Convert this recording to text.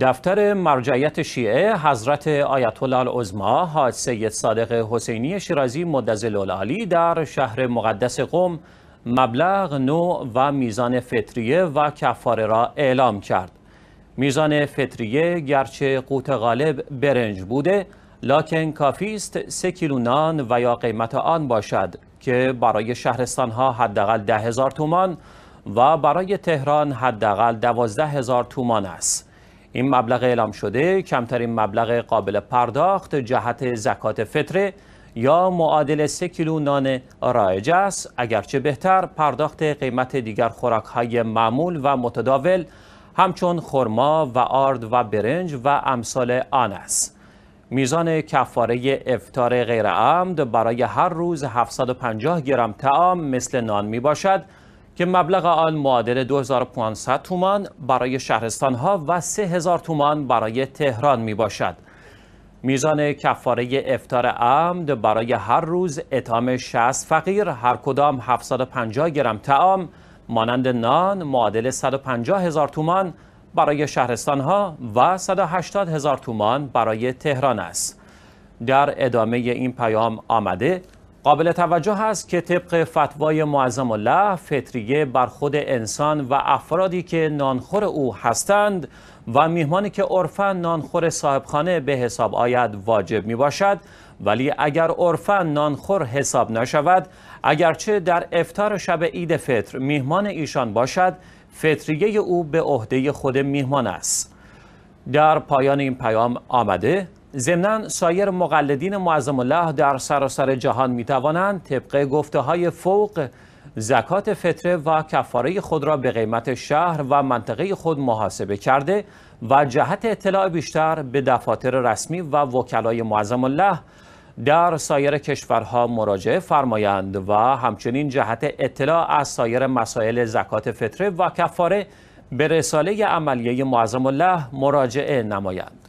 دفتر مرجعیت شیعه حضرت آیت الله العظما حاج سید صادق حسینی شیرازی مدظل العالی در شهر مقدس قم مبلغ نوع و میزان فطریه و کفاره را اعلام کرد. میزان فطریه گرچه قوت غالب برنج بوده لکن کافی است سه کیلو نان و یا قیمت آن باشد که برای شهرستان ها حداقل ده هزار تومان و برای تهران حداقل دوازده هزار تومان است. این مبلغ اعلام شده کمترین مبلغ قابل پرداخت جهت زکات فطره یا معادل سه کیلو نان رایج است. اگرچه بهتر پرداخت قیمت دیگر خوراک های معمول و متداول همچون خرما و آرد و برنج و امثال آن است. میزان کفاره افتار غیر عمد برای هر روز 750 گرم تعام مثل نان می باشد که مبلغ آن معادل 2500 تومان برای شهرستان ها و 3000 تومان برای تهران می باشد. میزان کفاره افتار عمد برای هر روز اتام 60 فقیر هر کدام 750 گرم تعام مانند نان معادل 150 هزار تومان برای شهرستان ها و 180 هزار تومان برای تهران است. در ادامه این پیام آمده قابل توجه است که طبق فتوای معظم الله فطریه بر خود انسان و افرادی که نانخور او هستند و میهمانی که عرفا نانخور صاحبخانه به حساب آید واجب می باشد ولی اگر عرفا نانخور حساب نشود اگرچه در افتار شب عید فطر میهمان ایشان باشد فطریه او به عهده خود میهمان است. در پایان این پیام آمده ضمنا سایر مقلدین معظم الله در سراسر جهان می توانند طبق گفته های فوق زکات فطره و کفاره خود را به قیمت شهر و منطقه خود محاسبه کرده و جهت اطلاع بیشتر به دفاتر رسمی و وکلای معظم الله در سایر کشورها مراجعه فرمایند و همچنین جهت اطلاع از سایر مسائل زکات فطره و کفاره به رساله عملیه معظم الله مراجعه نمایند.